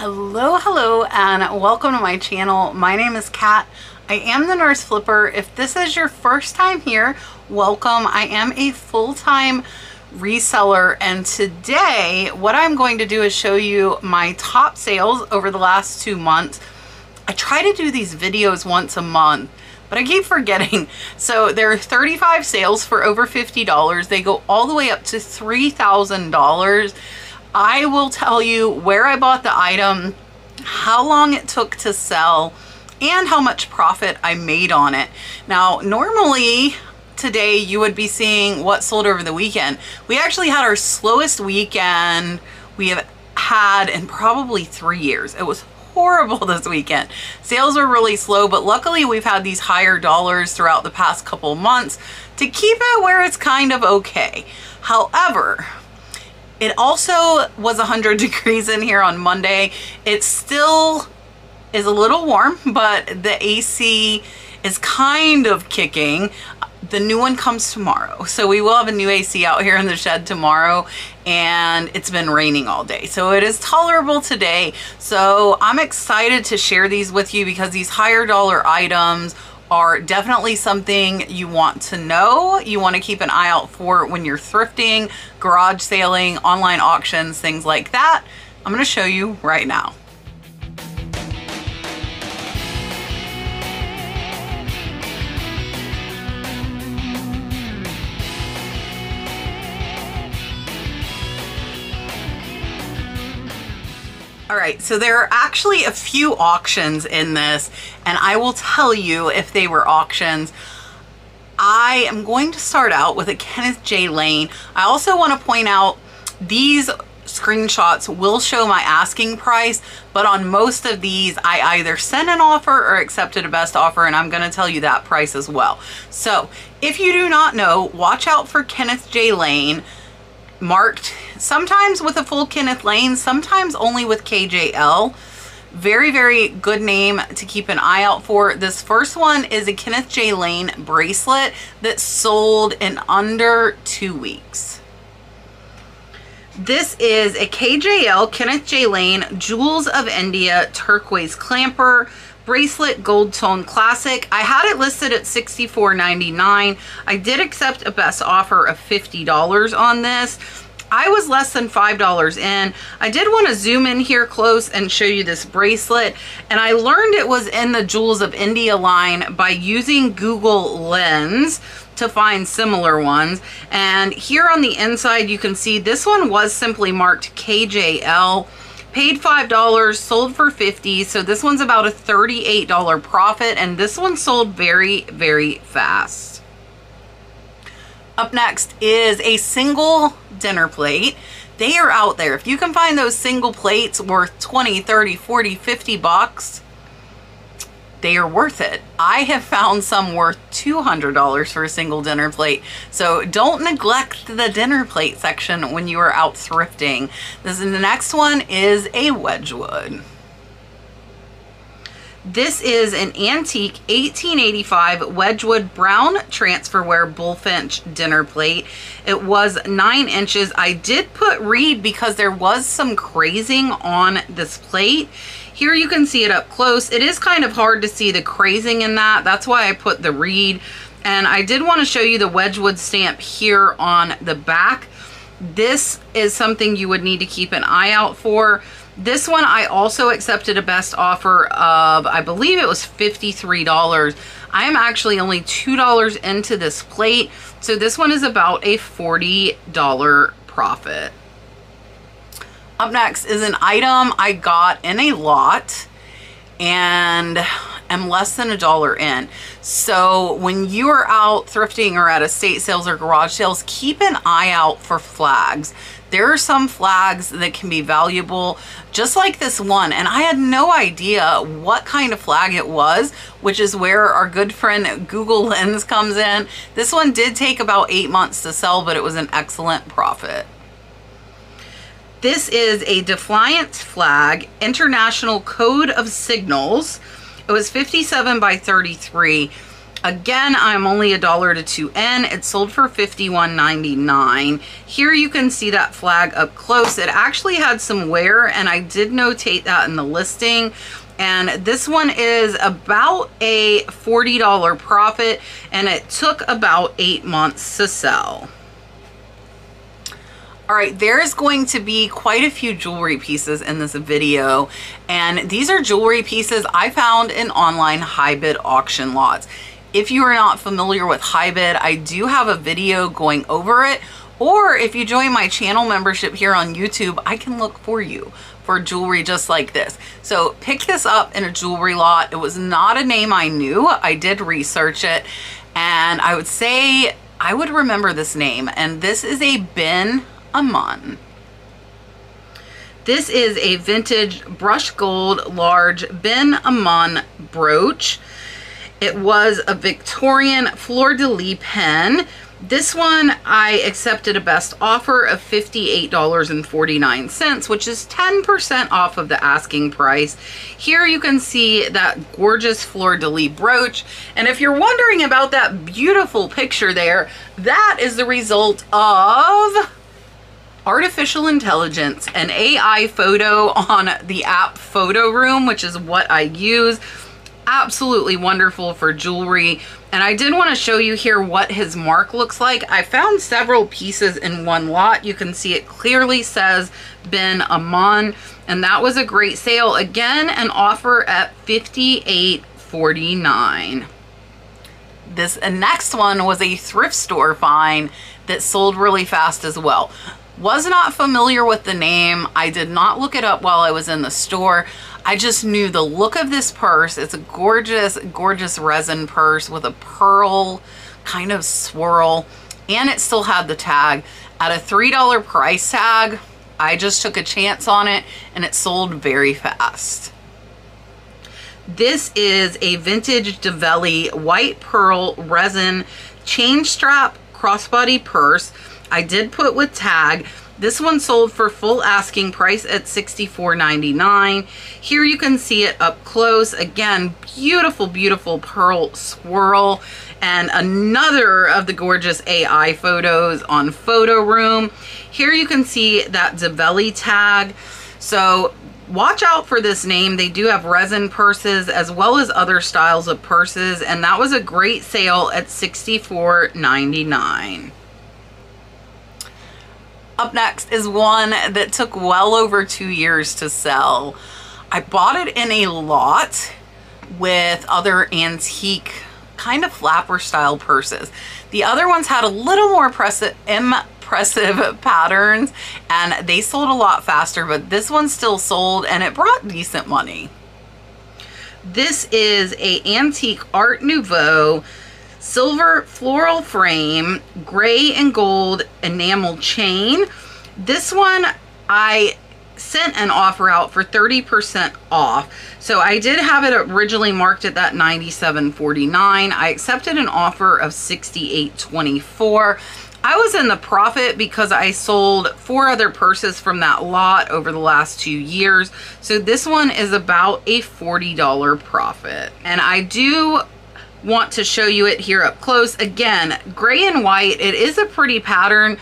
Hello, hello, and welcome to my channel. My name is Kat. I am the Nurse Flipper. If this is your first time here, welcome. I am a full-time reseller and today what I'm going to do is show you my top sales over the last two months. I try to do these videos once a month but I keep forgetting. So there are 35 sales for over $50. They go all the way up to $3,000. I will tell you where I bought the item, how long it took to sell, and how much profit I made on it. Now, normally today you would be seeing what sold over the weekend. We actually had our slowest weekend we have had in probably three years. It was horrible this weekend. Sales were really slow, but luckily we've had these higher dollars throughout the past couple months to keep it where it's kind of okay. However, it also was 100 degrees in here on Monday. It still is a little warm, but the AC is kind of kicking. The new one comes tomorrow. So we will have a new AC out here in the shed tomorrow and it's been raining all day. So it is tolerable today. So I'm excited to share these with you because these higher dollar items are definitely something you want to know. You want to keep an eye out for when you're thrifting, garage sailing, online auctions, things like that. I'm going to show you right now. All right, so there are actually a few auctions in this, and I will tell you if they were auctions. I am going to start out with a Kenneth J. Lane. I also want to point out these screenshots will show my asking price, but on most of these, I either sent an offer or accepted a best offer, and I'm going to tell you that price as well. So if you do not know, watch out for Kenneth J. Lane marked sometimes with a full Kenneth Lane, sometimes only with KJL. Very, very good name to keep an eye out for. This first one is a Kenneth J. Lane bracelet that sold in under two weeks. This is a KJL Kenneth J. Lane Jewels of India turquoise clamper bracelet gold tone classic i had it listed at $64.99 i did accept a best offer of $50 on this I was less than $5 in. I did want to zoom in here close and show you this bracelet. And I learned it was in the Jewels of India line by using Google Lens to find similar ones. And here on the inside, you can see this one was simply marked KJL paid $5, sold for 50 so this one's about a $38 profit, and this one sold very, very fast. Up next is a single dinner plate. They are out there. If you can find those single plates worth 20, 30, 40, 50 bucks, they are worth it. I have found some worth $200 for a single dinner plate. So don't neglect the dinner plate section when you are out thrifting. This is the next one is a Wedgwood. This is an antique 1885 Wedgwood brown transferware bullfinch dinner plate. It was nine inches. I did put reed because there was some crazing on this plate. Here you can see it up close. It is kind of hard to see the crazing in that. That's why I put the reed. And I did want to show you the Wedgwood stamp here on the back. This is something you would need to keep an eye out for. This one I also accepted a best offer of, I believe it was $53. I am actually only $2 into this plate. So this one is about a $40 profit. Up next is an item I got in a lot and am less than a dollar in. So when you are out thrifting or at estate sales or garage sales, keep an eye out for flags. There are some flags that can be valuable, just like this one. And I had no idea what kind of flag it was, which is where our good friend Google Lens comes in. This one did take about eight months to sell, but it was an excellent profit. This is a Defiance flag, International Code of Signals. It was 57 by 33. Again, I'm only a dollar to 2N. It sold for $51.99. Here you can see that flag up close. It actually had some wear and I did notate that in the listing. And this one is about a $40 profit and it took about eight months to sell. All right, there's going to be quite a few jewelry pieces in this video, and these are jewelry pieces I found in online high bid auction lots. If you are not familiar with high bid, I do have a video going over it. Or if you join my channel membership here on YouTube, I can look for you for jewelry just like this. So pick this up in a jewelry lot. It was not a name I knew. I did research it and I would say I would remember this name. And this is a Bin Aman. This is a vintage brush gold large Ben Amun brooch. It was a Victorian fleur-de-lis pen. This one I accepted a best offer of $58.49, which is 10% off of the asking price. Here you can see that gorgeous fleur-de-lis brooch. And if you're wondering about that beautiful picture there, that is the result of artificial intelligence and AI photo on the app Photo Room, which is what I use absolutely wonderful for jewelry. And I did want to show you here what his mark looks like. I found several pieces in one lot. You can see it clearly says Ben Amun. And that was a great sale. Again, an offer at $58.49. This next one was a thrift store find that sold really fast as well. Was not familiar with the name. I did not look it up while I was in the store. I just knew the look of this purse. It's a gorgeous, gorgeous resin purse with a pearl kind of swirl. And it still had the tag. At a $3 price tag, I just took a chance on it and it sold very fast. This is a vintage Dovelli white pearl resin chain strap crossbody purse. I did put with tag. This one sold for full asking price at $64.99. Here you can see it up close. Again, beautiful, beautiful pearl swirl and another of the gorgeous AI photos on Photo Room. Here you can see that Dovelli tag. So watch out for this name. They do have resin purses as well as other styles of purses. And that was a great sale at $64.99. Up next is one that took well over two years to sell. I bought it in a lot with other antique kind of flapper style purses. The other ones had a little more impressive, impressive patterns and they sold a lot faster, but this one still sold and it brought decent money. This is a antique Art Nouveau silver floral frame, gray and gold enamel chain. This one I sent an offer out for 30% off. So I did have it originally marked at that $97.49. I accepted an offer of $68.24. I was in the profit because I sold four other purses from that lot over the last two years. So this one is about a $40 profit. And I do want to show you it here up close. Again, gray and white, it is a pretty pattern,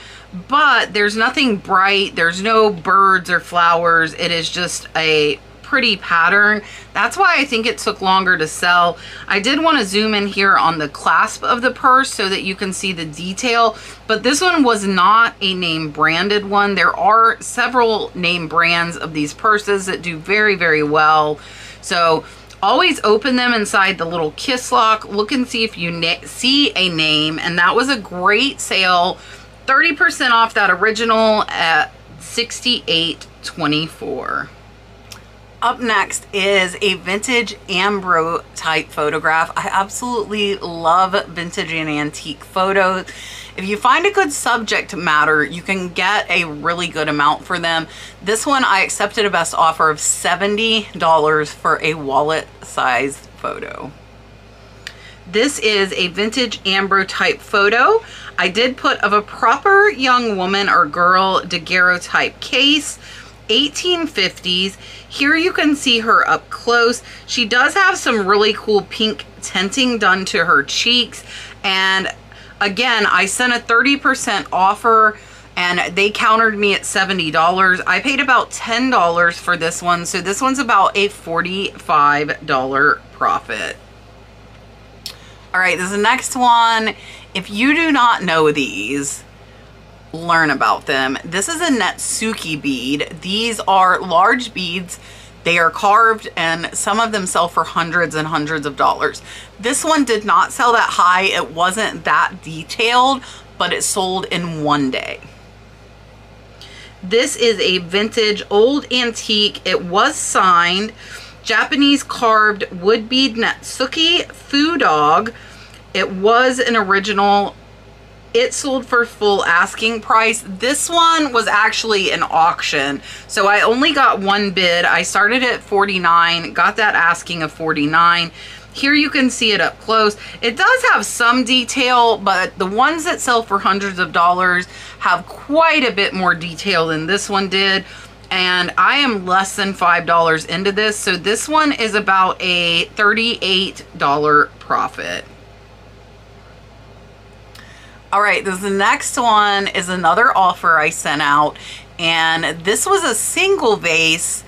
but there's nothing bright. There's no birds or flowers. It is just a pretty pattern. That's why I think it took longer to sell. I did want to zoom in here on the clasp of the purse so that you can see the detail, but this one was not a name branded one. There are several name brands of these purses that do very, very well. So always open them inside the little kiss lock look and see if you see a name and that was a great sale 30% off that original at 68.24 up next is a vintage Ambro type photograph. I absolutely love vintage and antique photos. If you find a good subject matter, you can get a really good amount for them. This one, I accepted a best offer of $70 for a wallet sized photo. This is a vintage Ambrotype photo. I did put of a proper young woman or girl daguerreotype case 1850s. Here you can see her up close. She does have some really cool pink tinting done to her cheeks. And again, I sent a 30% offer and they countered me at $70. I paid about $10 for this one. So this one's about a $45 profit. All right, this is the next one. If you do not know these, learn about them. This is a Netsuke bead. These are large beads. They are carved and some of them sell for hundreds and hundreds of dollars. This one did not sell that high. It wasn't that detailed, but it sold in one day. This is a vintage old antique. It was signed. Japanese carved wood bead Netsuke Foo Dog. It was an original it sold for full asking price. This one was actually an auction. So I only got one bid. I started at 49, got that asking of 49. Here you can see it up close. It does have some detail, but the ones that sell for hundreds of dollars have quite a bit more detail than this one did. And I am less than $5 into this. So this one is about a $38 profit. All right, this next one is another offer I sent out. And this was a single vase,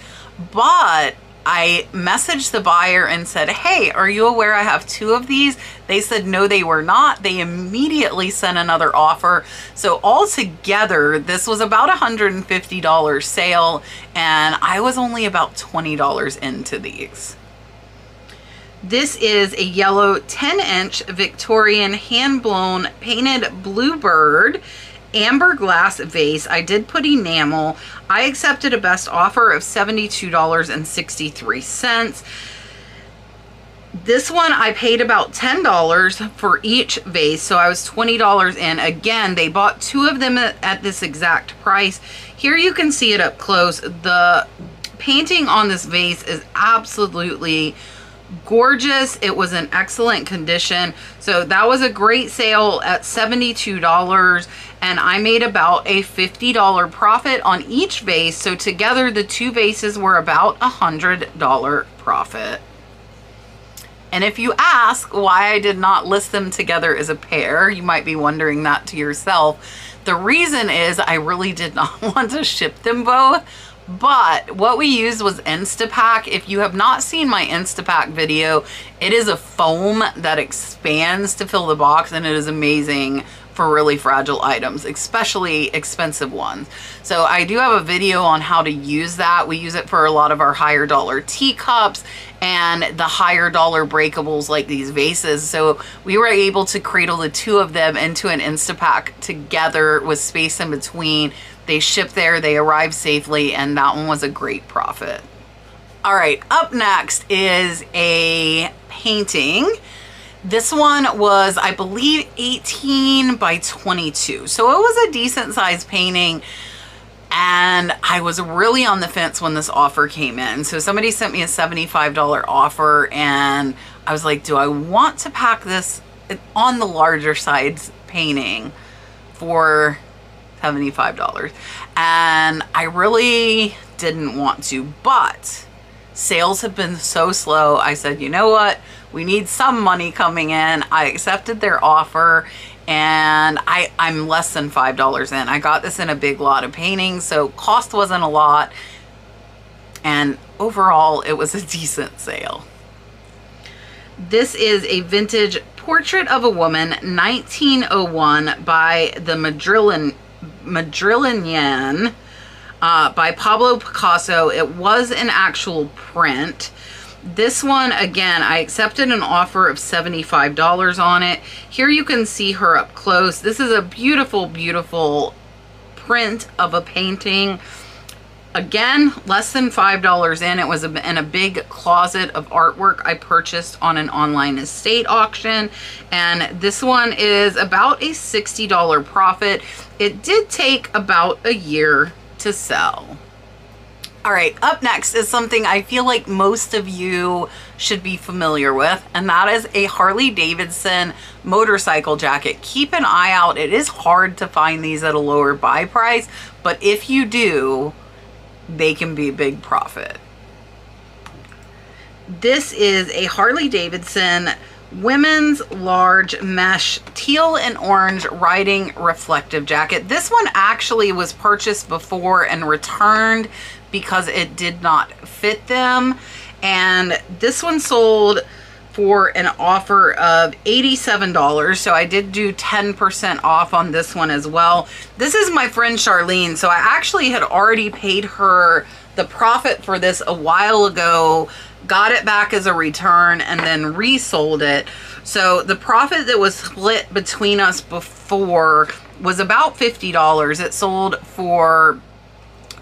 but I messaged the buyer and said, hey, are you aware I have two of these? They said, no, they were not. They immediately sent another offer. So altogether, this was about $150 sale and I was only about $20 into these. This is a yellow 10 inch Victorian hand blown painted bluebird amber glass vase. I did put enamel. I accepted a best offer of $72.63. This one I paid about $10 for each vase, so I was $20 in. Again, they bought two of them at this exact price. Here you can see it up close. The painting on this vase is absolutely gorgeous. It was in excellent condition. So that was a great sale at $72 and I made about a $50 profit on each vase. So together the two vases were about a $100 profit. And if you ask why I did not list them together as a pair, you might be wondering that to yourself. The reason is I really did not want to ship them both but what we used was Instapak. If you have not seen my Instapak video, it is a foam that expands to fill the box and it is amazing for really fragile items, especially expensive ones. So I do have a video on how to use that. We use it for a lot of our higher dollar teacups and the higher dollar breakables like these vases. So we were able to cradle the two of them into an Instapak together with space in between they shipped there, they arrived safely, and that one was a great profit. All right, up next is a painting. This one was, I believe, 18 by 22. So it was a decent sized painting and I was really on the fence when this offer came in. So somebody sent me a $75 offer and I was like, do I want to pack this on the larger size painting for $75. And I really didn't want to, but sales have been so slow. I said, you know what? We need some money coming in. I accepted their offer and I, I'm less than $5 in. I got this in a big lot of paintings, so cost wasn't a lot. And overall, it was a decent sale. This is a vintage portrait of a woman, 1901 by the Madrilyn Madrileñan uh, by Pablo Picasso. It was an actual print. This one, again, I accepted an offer of $75 on it. Here you can see her up close. This is a beautiful, beautiful print of a painting. Again, less than $5 in. It was in a big closet of artwork I purchased on an online estate auction. And this one is about a $60 profit. It did take about a year to sell. All right, up next is something I feel like most of you should be familiar with, and that is a Harley Davidson motorcycle jacket. Keep an eye out. It is hard to find these at a lower buy price, but if you do, they can be a big profit. This is a Harley Davidson women's large mesh teal and orange riding reflective jacket. This one actually was purchased before and returned because it did not fit them. And this one sold for an offer of $87. So I did do 10% off on this one as well. This is my friend Charlene. So I actually had already paid her the profit for this a while ago, got it back as a return and then resold it. So the profit that was split between us before was about $50. It sold for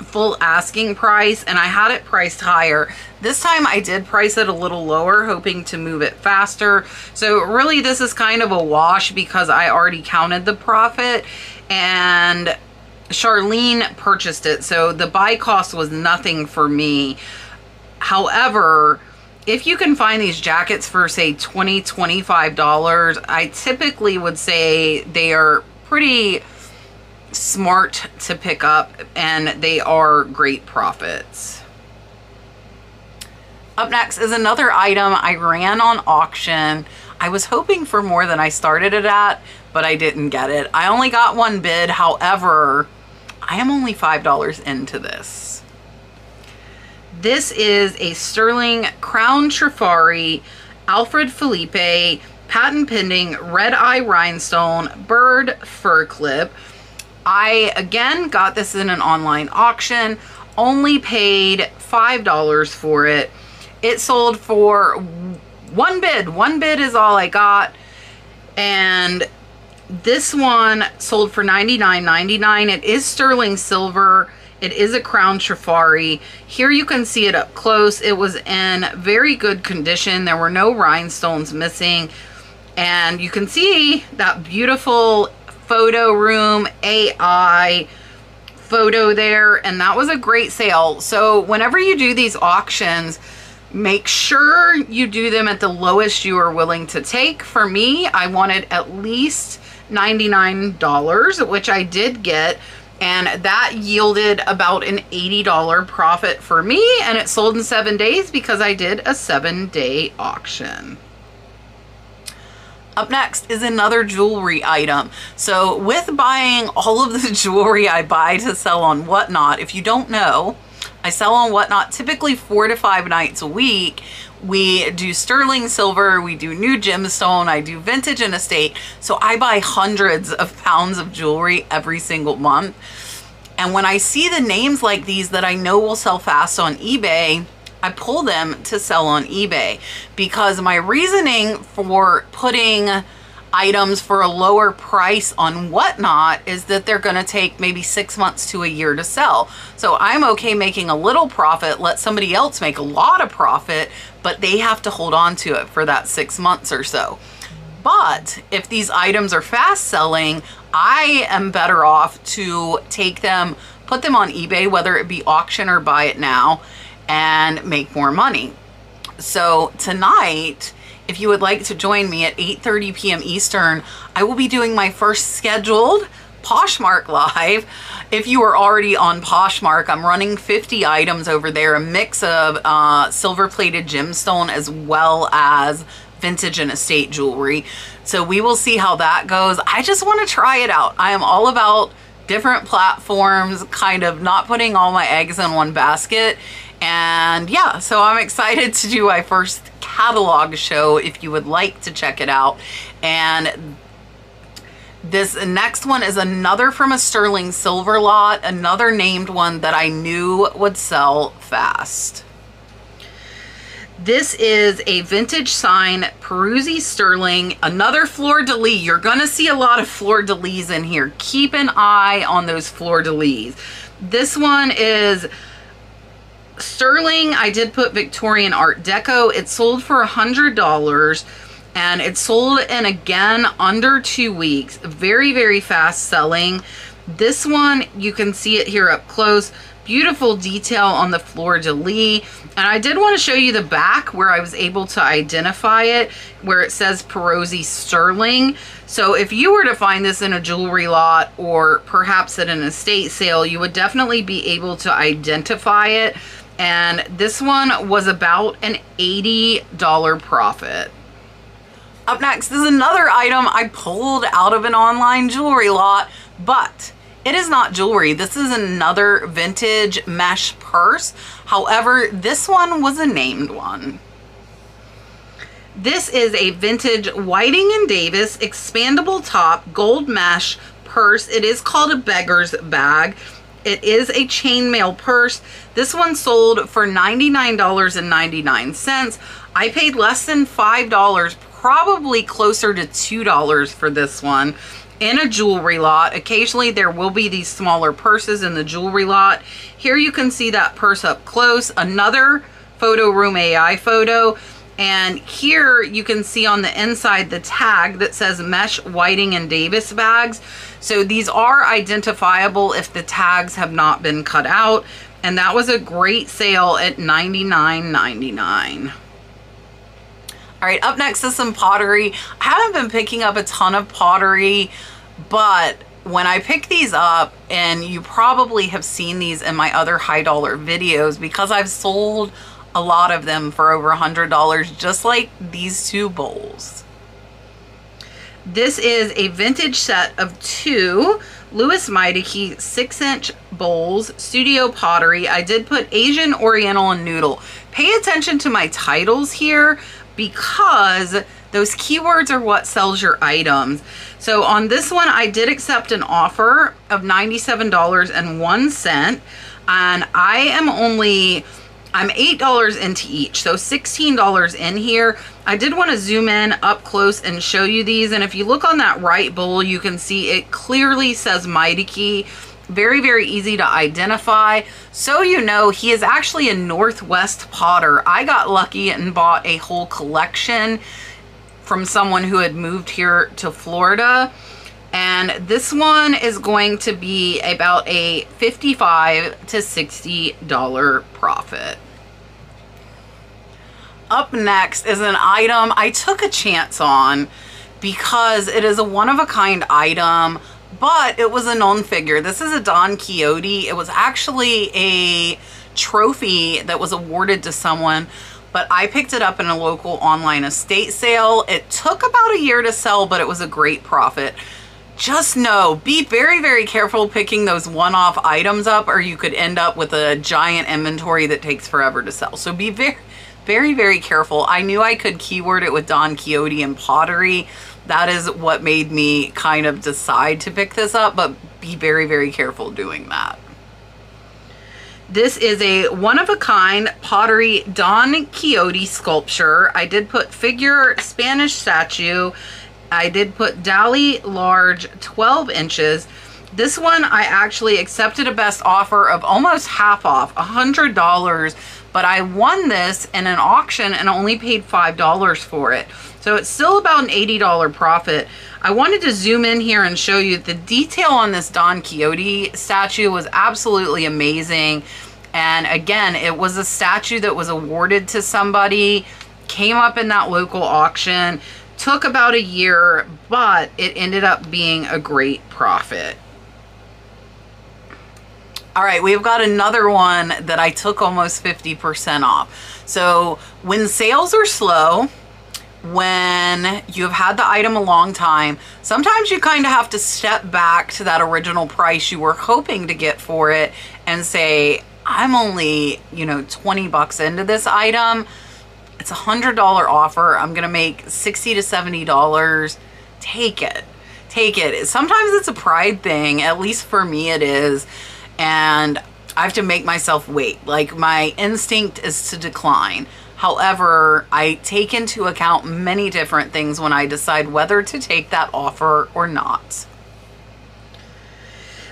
full asking price and I had it priced higher. This time I did price it a little lower hoping to move it faster. So really this is kind of a wash because I already counted the profit and Charlene purchased it. So the buy cost was nothing for me. However, if you can find these jackets for say 20 $25, I typically would say they are pretty smart to pick up and they are great profits. Up next is another item I ran on auction. I was hoping for more than I started it at, but I didn't get it. I only got one bid. However, I am only $5 into this. This is a sterling crown trifari Alfred Philippe patent pending red eye rhinestone bird fur clip I, again, got this in an online auction, only paid $5 for it. It sold for one bid. One bid is all I got. And this one sold for $99.99. It is sterling silver. It is a crown trifari. Here you can see it up close. It was in very good condition. There were no rhinestones missing. And you can see that beautiful photo room AI photo there and that was a great sale. So whenever you do these auctions, make sure you do them at the lowest you are willing to take. For me, I wanted at least $99, which I did get and that yielded about an $80 profit for me and it sold in seven days because I did a seven day auction. Up next is another jewelry item. So with buying all of the jewelry I buy to sell on Whatnot, if you don't know, I sell on Whatnot typically four to five nights a week. We do sterling silver, we do new gemstone, I do vintage and estate. So I buy hundreds of pounds of jewelry every single month. And when I see the names like these that I know will sell fast on eBay, I pull them to sell on eBay because my reasoning for putting items for a lower price on whatnot is that they're going to take maybe six months to a year to sell. So I'm okay making a little profit, let somebody else make a lot of profit, but they have to hold on to it for that six months or so. But if these items are fast selling, I am better off to take them, put them on eBay, whether it be auction or buy it now, and make more money. So tonight, if you would like to join me at 8.30 p.m. Eastern, I will be doing my first scheduled Poshmark Live. If you are already on Poshmark, I'm running 50 items over there, a mix of uh, silver-plated gemstone as well as vintage and estate jewelry. So we will see how that goes. I just want to try it out. I am all about different platforms, kind of not putting all my eggs in one basket and yeah, so I'm excited to do my first catalog show if you would like to check it out. And this next one is another from a sterling silver lot, another named one that I knew would sell fast. This is a vintage sign, Peruzzi Sterling, another fleur-de-lis. You're gonna see a lot of fleur-de-lis in here. Keep an eye on those fleur-de-lis. This one is Sterling, I did put Victorian Art Deco. It sold for a $100 and it sold in again under two weeks. Very, very fast selling. This one, you can see it here up close. Beautiful detail on the fleur-de-lis. And I did want to show you the back where I was able to identify it, where it says Peruzzi Sterling. So if you were to find this in a jewelry lot or perhaps at an estate sale, you would definitely be able to identify it. And this one was about an $80 profit. Up next is another item I pulled out of an online jewelry lot, but it is not jewelry. This is another vintage mesh purse. However, this one was a named one. This is a vintage Whiting and Davis expandable top gold mesh purse. It is called a beggar's bag. It is a chainmail purse. This one sold for $99.99. I paid less than $5, probably closer to $2 for this one in a jewelry lot. Occasionally there will be these smaller purses in the jewelry lot. Here you can see that purse up close. Another photo room AI photo. And here you can see on the inside the tag that says Mesh Whiting and Davis bags. So these are identifiable if the tags have not been cut out. And that was a great sale at $99.99. All right, up next is some pottery. I haven't been picking up a ton of pottery, but when I pick these up, and you probably have seen these in my other high dollar videos because I've sold a lot of them for over a $100, just like these two bowls. This is a vintage set of two Louis Mideke six inch bowls, studio pottery. I did put Asian, Oriental, and Noodle. Pay attention to my titles here because those keywords are what sells your items. So on this one, I did accept an offer of $97.01 and I am only, I'm $8 into each. So $16 in here. I did want to zoom in up close and show you these. And if you look on that right bowl, you can see it clearly says Mideke very, very easy to identify. So you know, he is actually a Northwest potter. I got lucky and bought a whole collection from someone who had moved here to Florida. And this one is going to be about a 55 to $60 profit. Up next is an item I took a chance on because it is a one-of-a-kind item but it was a known figure. This is a Don Quixote. It was actually a trophy that was awarded to someone, but I picked it up in a local online estate sale. It took about a year to sell, but it was a great profit. Just know, be very, very careful picking those one-off items up or you could end up with a giant inventory that takes forever to sell. So be very, very, very careful. I knew I could keyword it with Don Quixote and pottery, that is what made me kind of decide to pick this up, but be very, very careful doing that. This is a one-of-a-kind pottery Don Quixote sculpture. I did put figure Spanish statue. I did put Dali large 12 inches. This one I actually accepted a best offer of almost half off, $100, but I won this in an auction and only paid $5 for it. So it's still about an $80 profit. I wanted to zoom in here and show you the detail on this Don Quixote statue was absolutely amazing. And again, it was a statue that was awarded to somebody, came up in that local auction, took about a year, but it ended up being a great profit. All right, we've got another one that I took almost 50% off. So when sales are slow, when you've had the item a long time, sometimes you kind of have to step back to that original price you were hoping to get for it and say, I'm only, you know, 20 bucks into this item. It's a $100 offer. I'm going to make 60 to $70. Take it. Take it. Sometimes it's a pride thing. At least for me it is. And I have to make myself wait. Like my instinct is to decline. However, I take into account many different things when I decide whether to take that offer or not.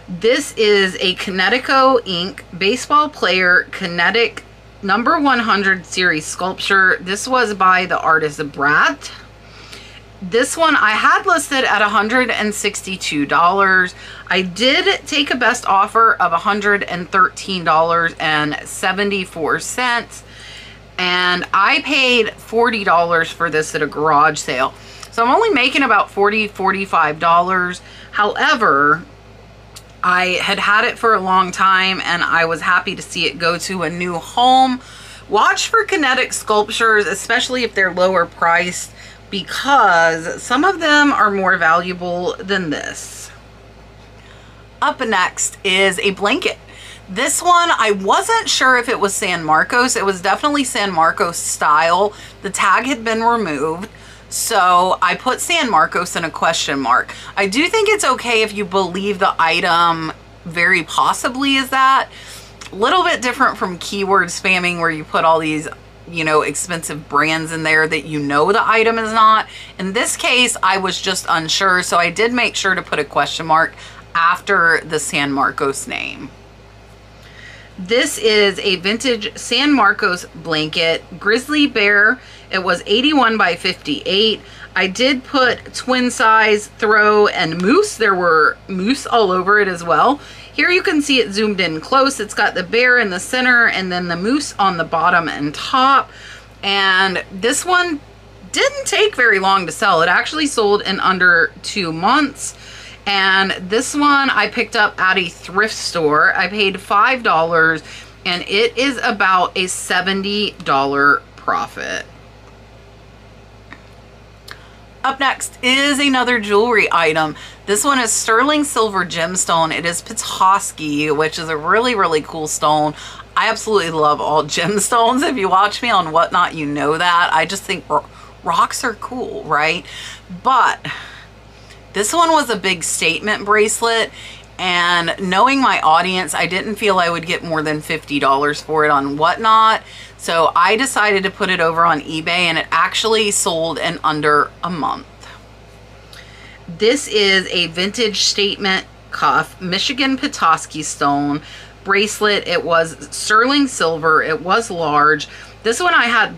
This is a Kinetico Inc. baseball player kinetic number 100 series sculpture. This was by the artist Brat. This one I had listed at $162. I did take a best offer of $113.74 and I paid $40 for this at a garage sale. So I'm only making about $40, $45. However, I had had it for a long time and I was happy to see it go to a new home. Watch for kinetic sculptures, especially if they're lower priced, because some of them are more valuable than this. Up next is a blanket. This one, I wasn't sure if it was San Marcos. It was definitely San Marcos style. The tag had been removed. So I put San Marcos in a question mark. I do think it's okay if you believe the item very possibly is that. A little bit different from keyword spamming where you put all these you know, expensive brands in there that you know the item is not. In this case, I was just unsure, so I did make sure to put a question mark after the San Marcos name. This is a vintage San Marcos blanket, Grizzly Bear. It was 81 by 58. I did put twin size throw and moose. There were moose all over it as well. Here you can see it zoomed in close. It's got the bear in the center and then the moose on the bottom and top. And this one didn't take very long to sell. It actually sold in under two months. And this one I picked up at a thrift store. I paid $5 and it is about a $70 profit. Up next is another jewelry item. This one is sterling silver gemstone. It is Petoskey, which is a really, really cool stone. I absolutely love all gemstones. If you watch me on Whatnot, you know that. I just think rocks are cool, right? But this one was a big statement bracelet and knowing my audience, I didn't feel I would get more than $50 for it on Whatnot. So I decided to put it over on eBay and it actually sold in under a month. This is a vintage statement cuff, Michigan Petoskey stone bracelet. It was sterling silver. It was large. This one I had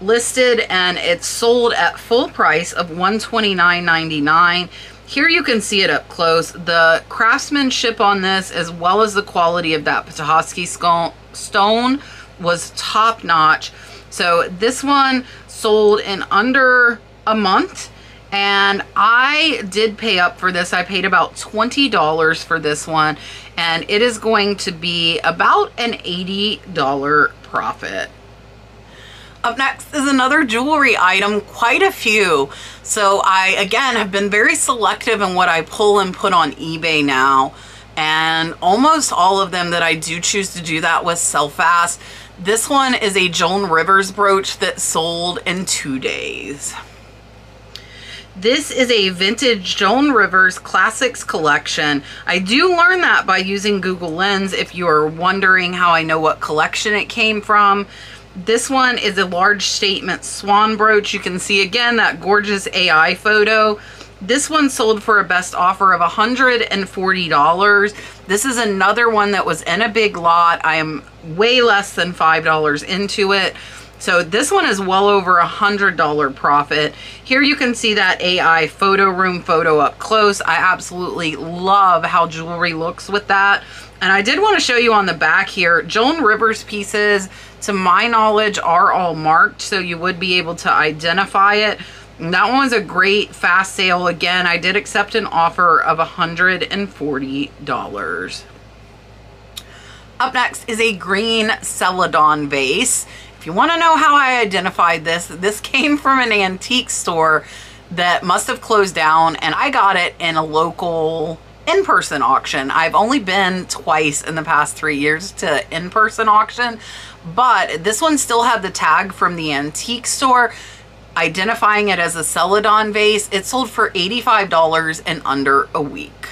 listed and it sold at full price of $129.99. Here you can see it up close. The craftsmanship on this as well as the quality of that Petoskey stone was top notch. So this one sold in under a month and I did pay up for this. I paid about $20 for this one and it is going to be about an $80 profit. Up next is another jewelry item, quite a few. So I, again, have been very selective in what I pull and put on eBay now. And almost all of them that I do choose to do that with sell fast. This one is a Joan Rivers brooch that sold in two days. This is a vintage Joan Rivers Classics collection. I do learn that by using Google Lens if you are wondering how I know what collection it came from. This one is a large statement swan brooch. You can see again that gorgeous AI photo. This one sold for a best offer of $140. This is another one that was in a big lot. I am way less than $5 into it. So this one is well over a $100 profit. Here you can see that AI photo room photo up close. I absolutely love how jewelry looks with that. And I did want to show you on the back here, Joan Rivers pieces, to my knowledge, are all marked, so you would be able to identify it. That one was a great fast sale. Again, I did accept an offer of $140. Up next is a green Celadon vase. If you want to know how I identified this, this came from an antique store that must have closed down and I got it in a local in-person auction. I've only been twice in the past three years to in-person auction, but this one still had the tag from the antique store identifying it as a Celadon vase. It sold for $85 in under a week.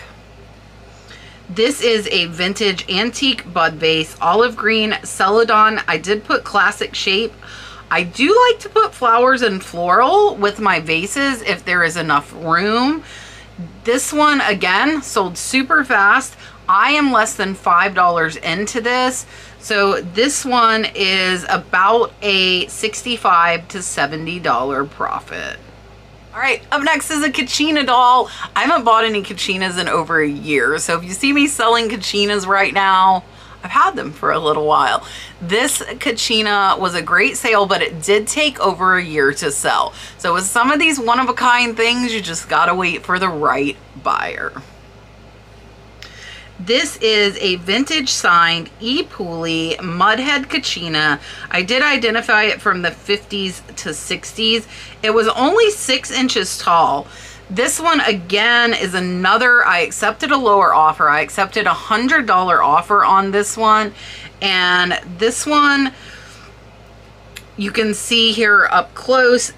This is a vintage antique bud vase, olive green Celadon. I did put classic shape. I do like to put flowers and floral with my vases if there is enough room. This one, again, sold super fast. I am less than $5 into this. So this one is about a 65 to $70 profit. All right, up next is a Kachina doll. I haven't bought any Kachinas in over a year, so if you see me selling Kachinas right now, I've had them for a little while. This Kachina was a great sale, but it did take over a year to sell. So with some of these one-of-a-kind things, you just gotta wait for the right buyer. This is a vintage signed E. Pooley Mudhead Kachina. I did identify it from the 50s to 60s. It was only six inches tall. This one again is another, I accepted a lower offer. I accepted a $100 offer on this one. And this one, you can see here up close,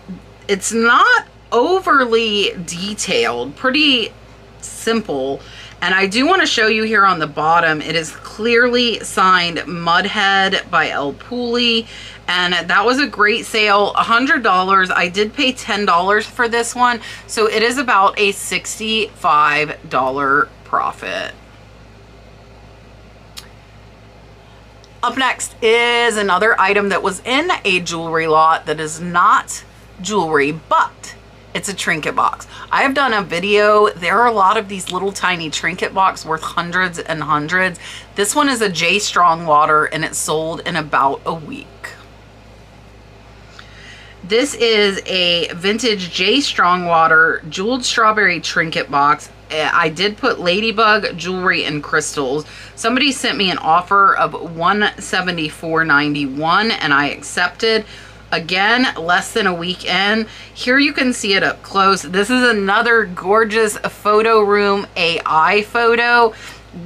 it's not overly detailed, pretty simple. And I do want to show you here on the bottom, it is clearly signed Mudhead by El Pooley. And that was a great sale, $100. I did pay $10 for this one. So it is about a $65 profit. Up next is another item that was in a jewelry lot that is not jewelry, but it's a trinket box. I have done a video. There are a lot of these little tiny trinket box worth hundreds and hundreds. This one is a J Strongwater and it's sold in about a week. This is a vintage J Strongwater jeweled strawberry trinket box. Eh, I did put ladybug jewelry and crystals. Somebody sent me an offer of $174.91 and I accepted. Again, less than a week in. Here you can see it up close. This is another gorgeous photo room AI photo.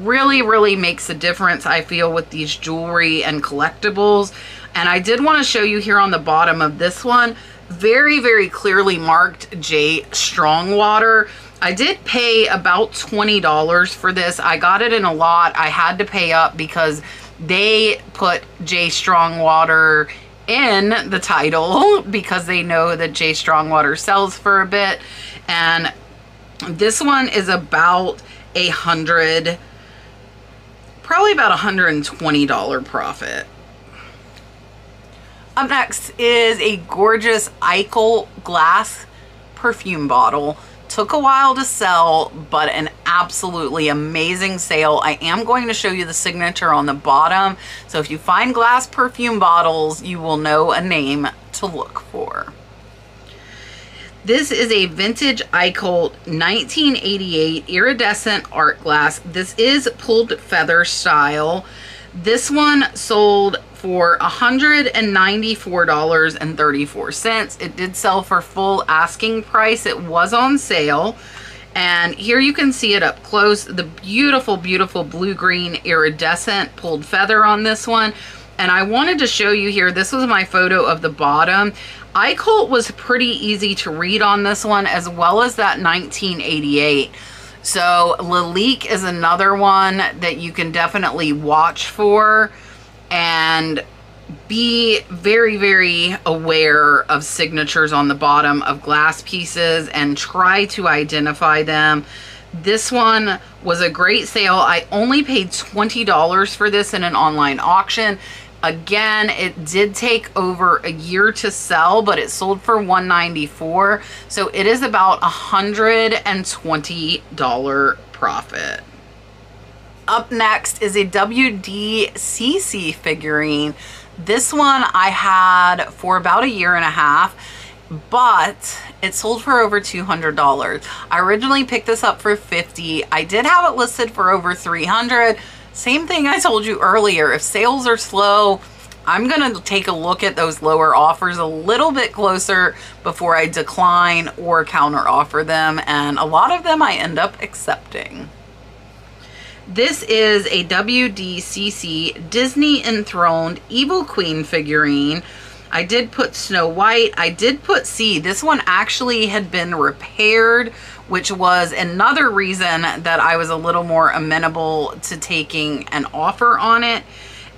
Really, really makes a difference, I feel, with these jewelry and collectibles. And I did want to show you here on the bottom of this one, very, very clearly marked J Strongwater. I did pay about $20 for this. I got it in a lot. I had to pay up because they put J Strongwater in the title because they know that J Strongwater sells for a bit. And this one is about a hundred, probably about a $120 profit. Up next is a gorgeous Eickholt glass perfume bottle. Took a while to sell, but an absolutely amazing sale. I am going to show you the signature on the bottom. So if you find glass perfume bottles, you will know a name to look for. This is a vintage Eickholt 1988 iridescent art glass. This is pulled feather style. This one sold for $194.34. It did sell for full asking price. It was on sale. And here you can see it up close. The beautiful, beautiful blue-green iridescent pulled feather on this one. And I wanted to show you here, this was my photo of the bottom. Eickholt was pretty easy to read on this one, as well as that 1988. So Lalique is another one that you can definitely watch for and be very, very aware of signatures on the bottom of glass pieces and try to identify them. This one was a great sale. I only paid $20 for this in an online auction. Again, it did take over a year to sell, but it sold for 194. So it is about a $120 profit. Up next is a WDCC figurine. This one I had for about a year and a half, but it sold for over $200. I originally picked this up for 50. I did have it listed for over 300. Same thing I told you earlier. If sales are slow, I'm going to take a look at those lower offers a little bit closer before I decline or counter offer them. And a lot of them I end up accepting. This is a WDCC Disney enthroned Evil Queen figurine. I did put Snow White. I did put C. This one actually had been repaired, which was another reason that I was a little more amenable to taking an offer on it.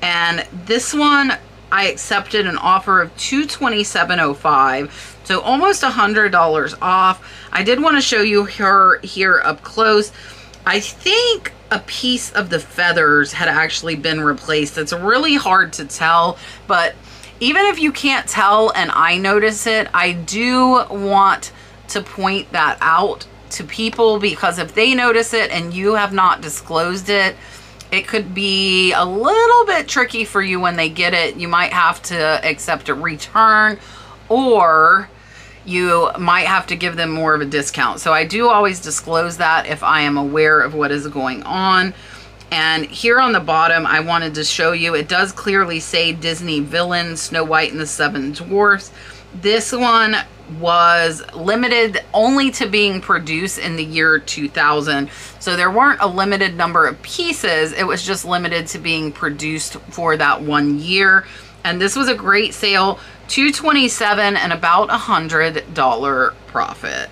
And this one, I accepted an offer of $227.05. So almost a $100 off. I did want to show you her here up close. I think a piece of the feathers had actually been replaced. It's really hard to tell, but even if you can't tell and I notice it, I do want to point that out to people because if they notice it and you have not disclosed it, it could be a little bit tricky for you when they get it. You might have to accept a return or you might have to give them more of a discount. So I do always disclose that if I am aware of what is going on. And here on the bottom, I wanted to show you, it does clearly say Disney villain, Snow White and the Seven Dwarfs. This one was limited only to being produced in the year 2000. So there weren't a limited number of pieces. It was just limited to being produced for that one year. And this was a great sale, 227 and about a $100 profit.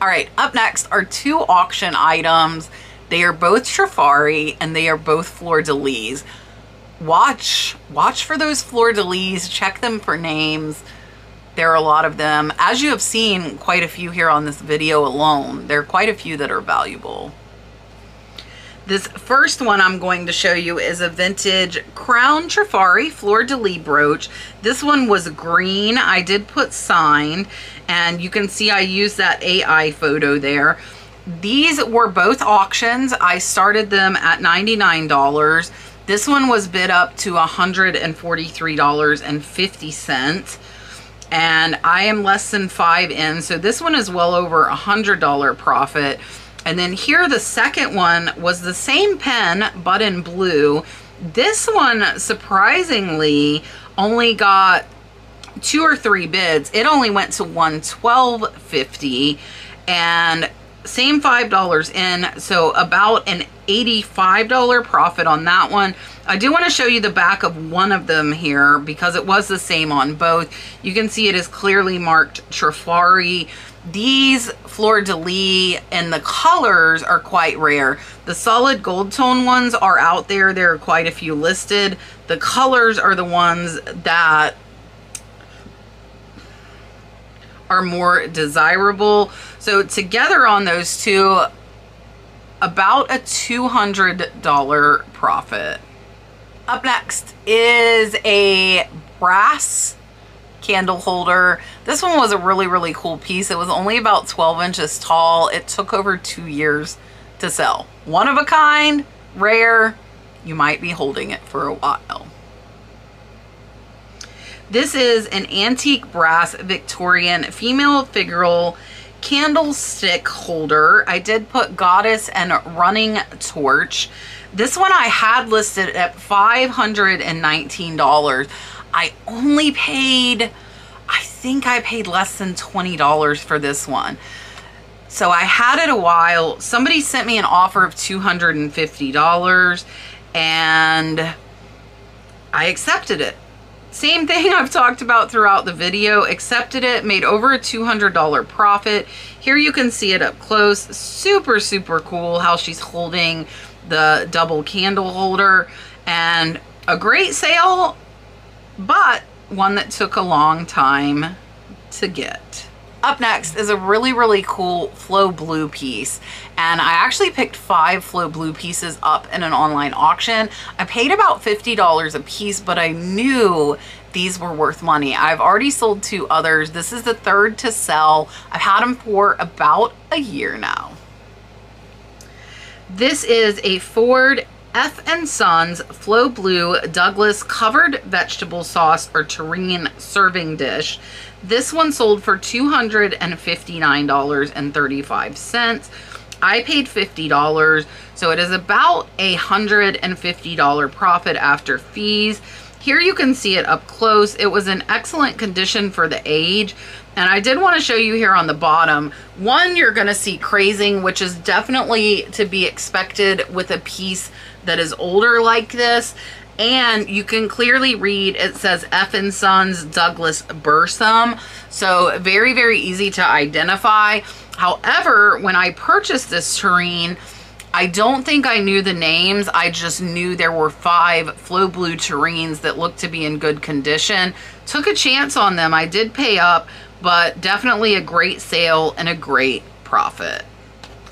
All right, up next are two auction items. They are both Trifari and they are both fleur-de-lis watch watch for those fleur-de-lis check them for names there are a lot of them as you have seen quite a few here on this video alone there are quite a few that are valuable this first one I'm going to show you is a vintage Crown Trifari fleur-de-lis brooch. This one was green. I did put signed and you can see I used that AI photo there. These were both auctions. I started them at $99. This one was bid up to $143.50 and I am less than five in. So this one is well over a $100 profit. And then here the second one was the same pen, but in blue. This one, surprisingly, only got two or three bids. It only went to 112.50 and same $5 in, so about an $85 profit on that one. I do want to show you the back of one of them here because it was the same on both. You can see it is clearly marked Trifari. These fleur-de-lis and the colors are quite rare. The solid gold tone ones are out there. There are quite a few listed. The colors are the ones that are more desirable. So together on those two, about a $200 profit. Up next is a brass candle holder. This one was a really, really cool piece. It was only about 12 inches tall. It took over two years to sell. One of a kind, rare. You might be holding it for a while. This is an antique brass Victorian female figural candlestick holder. I did put goddess and running torch. This one I had listed at $519. I only paid, I think I paid less than $20 for this one. So I had it a while. Somebody sent me an offer of $250 and I accepted it. Same thing I've talked about throughout the video, accepted it, made over a $200 profit. Here you can see it up close. Super, super cool how she's holding the double candle holder and a great sale, but one that took a long time to get. Up next is a really, really cool Flow Blue piece. And I actually picked five Flow Blue pieces up in an online auction. I paid about $50 a piece, but I knew these were worth money. I've already sold two others. This is the third to sell. I've had them for about a year now. This is a Ford F & Sons Flow Blue Douglas covered vegetable sauce or terrine serving dish. This one sold for $259.35. I paid $50, so it is about a $150 profit after fees. Here you can see it up close. It was in excellent condition for the age. And I did want to show you here on the bottom. One, you're going to see crazing, which is definitely to be expected with a piece that is older like this and you can clearly read it says F and Sons Douglas Burslem so very very easy to identify however when I purchased this terrine I don't think I knew the names I just knew there were five flow blue terrines that looked to be in good condition took a chance on them I did pay up but definitely a great sale and a great profit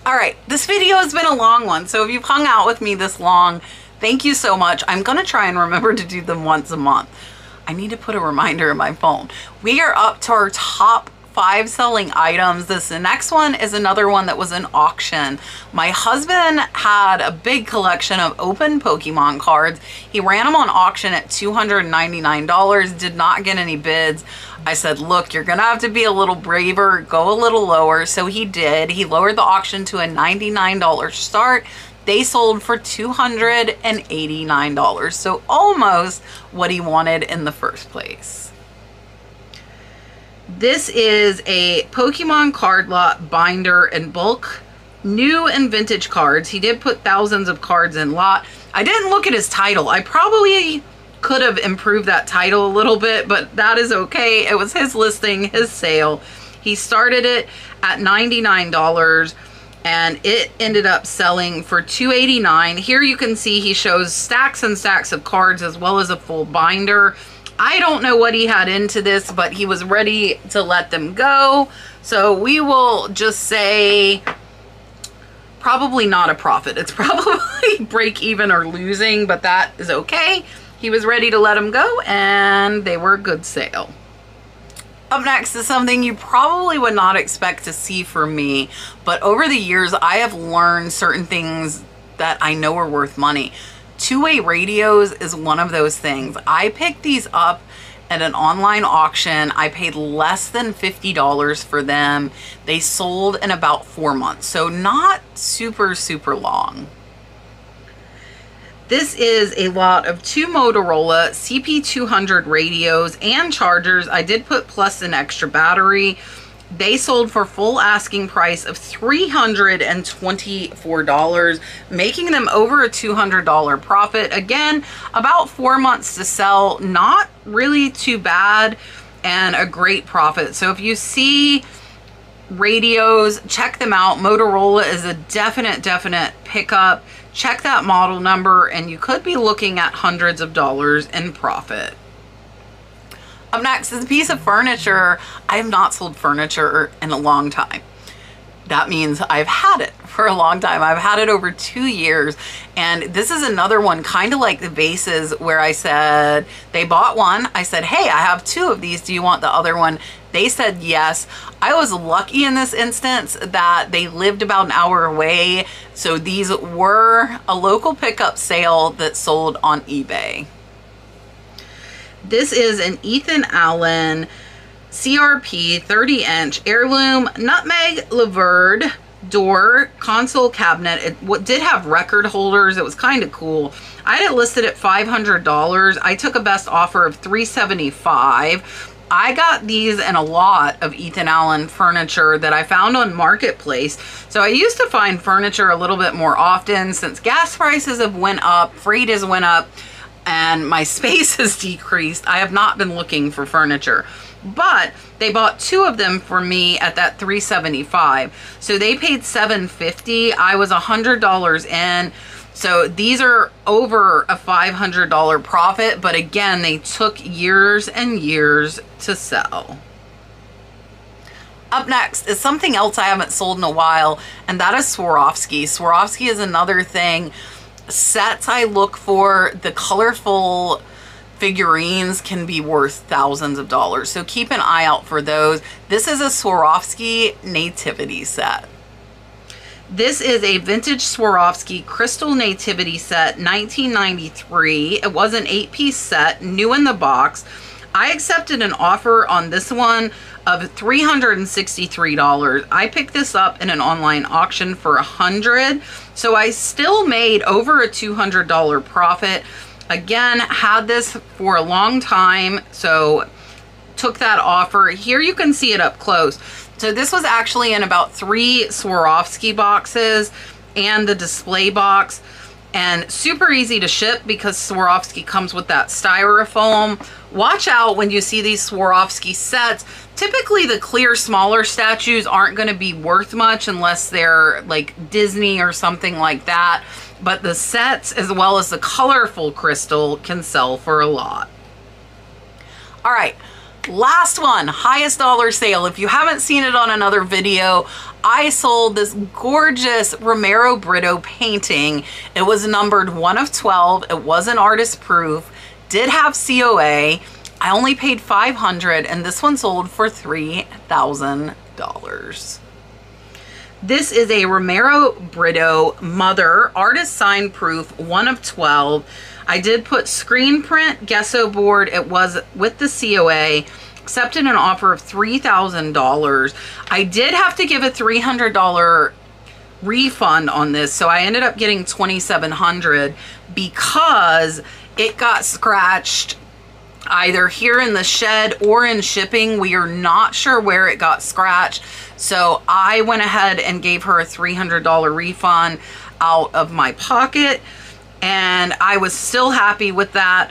all right this video has been a long one so if you've hung out with me this long Thank you so much. I'm going to try and remember to do them once a month. I need to put a reminder in my phone. We are up to our top five selling items. This next one is another one that was an auction. My husband had a big collection of open Pokemon cards. He ran them on auction at $299, did not get any bids. I said, look, you're gonna have to be a little braver, go a little lower. So he did. He lowered the auction to a $99 start they sold for $289. So almost what he wanted in the first place. This is a Pokemon card lot binder and bulk new and vintage cards. He did put thousands of cards in lot. I didn't look at his title. I probably could have improved that title a little bit, but that is okay. It was his listing, his sale. He started it at $99 and it ended up selling for 289 here you can see he shows stacks and stacks of cards as well as a full binder I don't know what he had into this but he was ready to let them go. So we will just say probably not a profit. It's probably break even or losing but that is okay. He was ready to let them go and they were a good sale. Up next is something you probably would not expect to see from me, but over the years I have learned certain things that I know are worth money. Two-way radios is one of those things. I picked these up at an online auction. I paid less than $50 for them. They sold in about four months, so not super, super long. This is a lot of two Motorola CP200 radios and chargers. I did put plus an extra battery. They sold for full asking price of $324, making them over a $200 profit. Again, about four months to sell, not really too bad and a great profit. So if you see radios, check them out. Motorola is a definite, definite pickup check that model number and you could be looking at hundreds of dollars in profit. Up next is a piece of furniture. I have not sold furniture in a long time. That means I've had it for a long time. I've had it over two years. And this is another one, kind of like the vases where I said, they bought one. I said, hey, I have two of these. Do you want the other one? They said yes. I was lucky in this instance that they lived about an hour away. So these were a local pickup sale that sold on eBay. This is an Ethan Allen CRP 30 inch heirloom nutmeg louvered door console cabinet. It what did have record holders. It was kind of cool. I had it listed at $500. I took a best offer of 375 I got these and a lot of Ethan Allen furniture that I found on Marketplace. So I used to find furniture a little bit more often since gas prices have went up, freight has went up, and my space has decreased. I have not been looking for furniture. But they bought two of them for me at that 375 So they paid 750 I was a $100 in. So these are over a $500 profit, but again, they took years and years to sell. Up next is something else I haven't sold in a while, and that is Swarovski. Swarovski is another thing. Sets I look for, the colorful figurines can be worth thousands of dollars. So keep an eye out for those. This is a Swarovski nativity set. This is a vintage Swarovski Crystal Nativity set, 1993. It was an eight-piece set, new in the box. I accepted an offer on this one of $363. I picked this up in an online auction for a 100 so I still made over a $200 profit. Again, had this for a long time, so took that offer. Here you can see it up close. So this was actually in about three Swarovski boxes and the display box and super easy to ship because Swarovski comes with that styrofoam. Watch out when you see these Swarovski sets. Typically the clear smaller statues aren't going to be worth much unless they're like Disney or something like that. But the sets as well as the colorful crystal can sell for a lot. All right, Last one, highest dollar sale. If you haven't seen it on another video, I sold this gorgeous Romero Britto painting. It was numbered one of 12. It was an artist proof, did have COA. I only paid 500 and this one sold for $3,000. This is a Romero Britto Mother Artist Sign Proof, one of 12. I did put screen print gesso board. It was with the COA, accepted an offer of $3,000. I did have to give a $300 refund on this, so I ended up getting 2700 because it got scratched either here in the shed or in shipping. We are not sure where it got scratched. So I went ahead and gave her a $300 refund out of my pocket and I was still happy with that.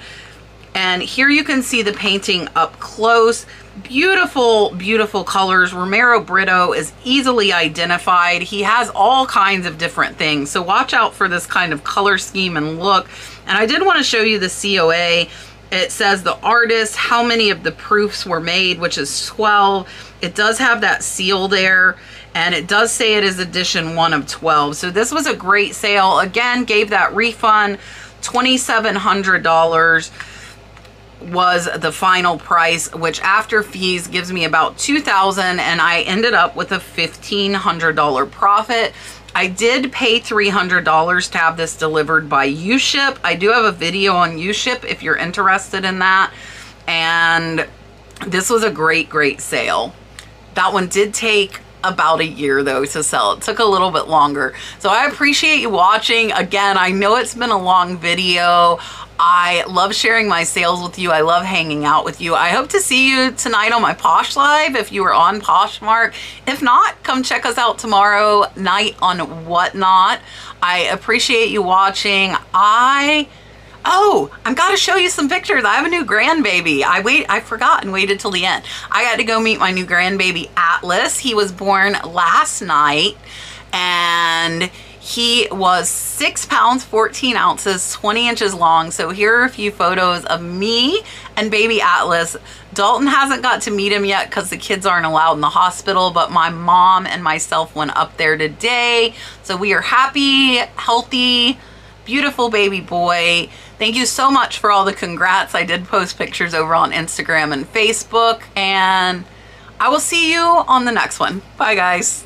And here you can see the painting up close. Beautiful, beautiful colors. Romero Britto is easily identified. He has all kinds of different things. So watch out for this kind of color scheme and look. And I did want to show you the COA. It says the artist, how many of the proofs were made, which is 12. It does have that seal there and it does say it is edition one of 12. So this was a great sale. Again, gave that refund, $2,700 was the final price, which after fees gives me about 2000 and I ended up with a $1,500 profit. I did pay $300 to have this delivered by UShip. I do have a video on UShip if you're interested in that. And this was a great, great sale. That one did take about a year though to sell. It took a little bit longer. So I appreciate you watching. Again, I know it's been a long video. I love sharing my sales with you. I love hanging out with you. I hope to see you tonight on my Posh Live if you are on Poshmark. If not, come check us out tomorrow night on Whatnot. I appreciate you watching. I Oh, I've got to show you some pictures. I have a new grandbaby. I wait, I forgot and waited till the end. I got to go meet my new grandbaby Atlas. He was born last night and he was six pounds, 14 ounces, 20 inches long. So here are a few photos of me and baby Atlas. Dalton hasn't got to meet him yet because the kids aren't allowed in the hospital, but my mom and myself went up there today. So we are happy, healthy, beautiful baby boy. Thank you so much for all the congrats. I did post pictures over on Instagram and Facebook, and I will see you on the next one. Bye, guys.